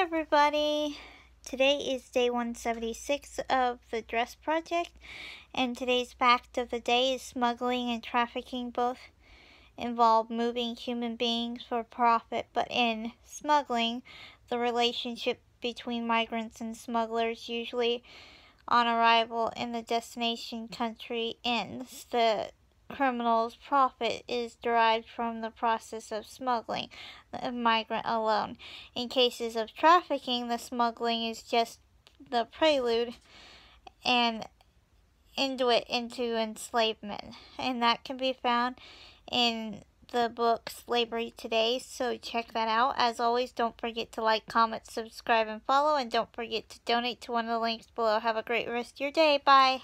everybody! Today is day 176 of the Dress Project, and today's fact of the day is smuggling and trafficking both involve moving human beings for profit, but in smuggling, the relationship between migrants and smugglers, usually on arrival in the destination country, ends. The criminal's profit is derived from the process of smuggling the migrant alone. In cases of trafficking, the smuggling is just the prelude and induit into enslavement. And that can be found in the book Slavery Today, so check that out. As always, don't forget to like, comment, subscribe, and follow, and don't forget to donate to one of the links below. Have a great rest of your day. Bye.